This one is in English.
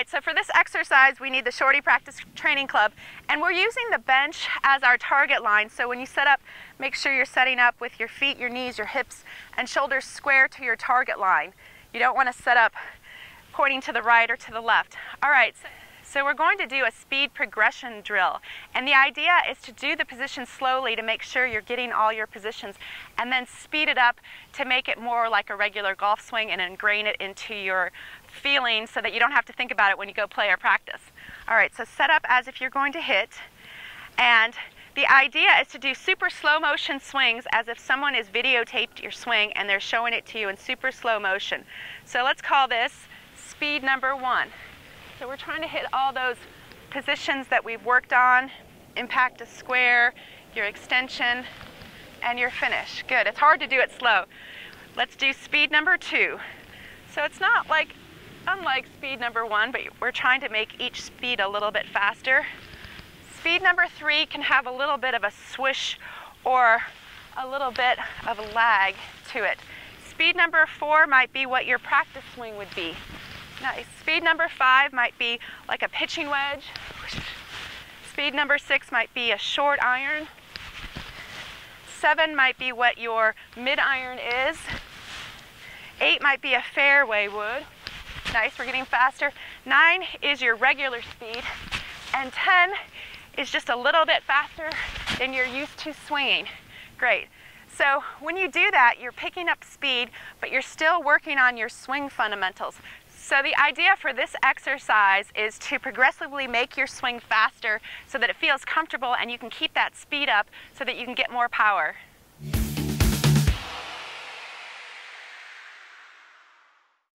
right, so for this exercise, we need the Shorty Practice Training Club, and we're using the bench as our target line. So when you set up, make sure you're setting up with your feet, your knees, your hips, and shoulders square to your target line. You don't want to set up pointing to the right or to the left. All right, so, so we're going to do a speed progression drill. And the idea is to do the position slowly to make sure you're getting all your positions, and then speed it up to make it more like a regular golf swing and ingrain it into your feeling so that you don't have to think about it when you go play or practice. All right, so set up as if you're going to hit. And the idea is to do super slow motion swings as if someone is videotaped your swing and they're showing it to you in super slow motion. So let's call this speed number one. So we're trying to hit all those positions that we've worked on, impact a square, your extension, and your finish. Good, it's hard to do it slow. Let's do speed number two. So it's not like unlike speed number one, but we're trying to make each speed a little bit faster. Speed number three can have a little bit of a swish or a little bit of a lag to it. Speed number four might be what your practice swing would be. Nice. Speed number five might be like a pitching wedge. Speed number six might be a short iron. Seven might be what your mid iron is. Eight might be a fairway wood. Nice, we're getting faster. Nine is your regular speed, and 10 is just a little bit faster than you're used to swinging. Great. So when you do that, you're picking up speed, but you're still working on your swing fundamentals. So the idea for this exercise is to progressively make your swing faster so that it feels comfortable and you can keep that speed up so that you can get more power.